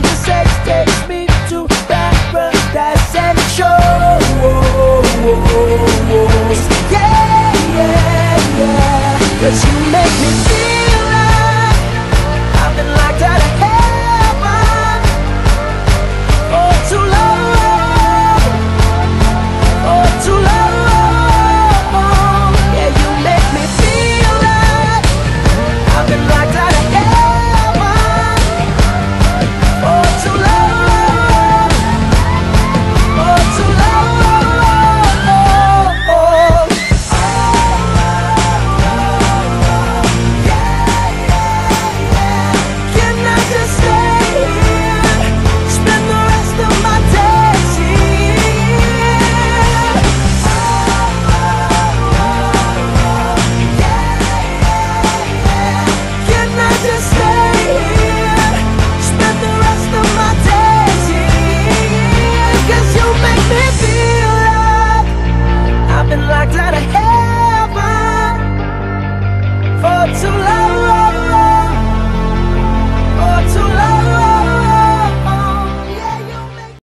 your takes me to yeah, yeah. Cause you make me feel.